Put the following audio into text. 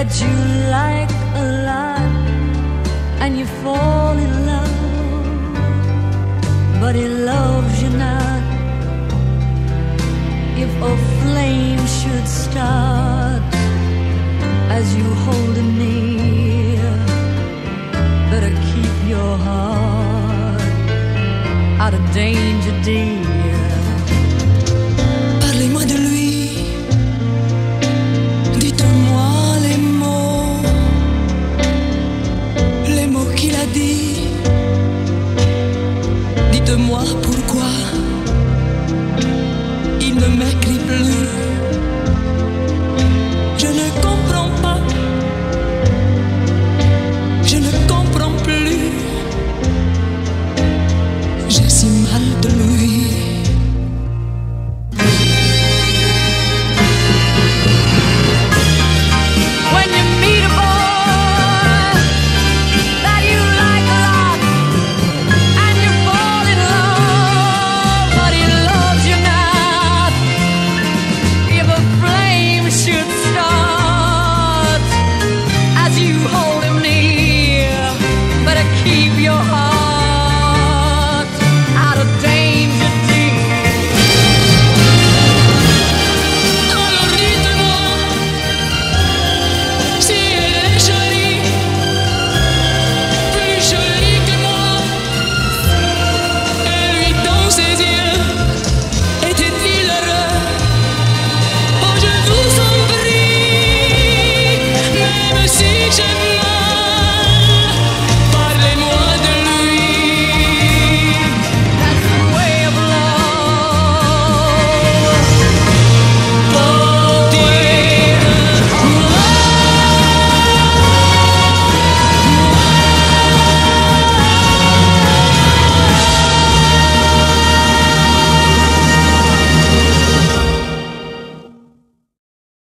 that you like a lot and you fall in love, but he loves you not. If a flame should start as you hold him moi. Pourquoi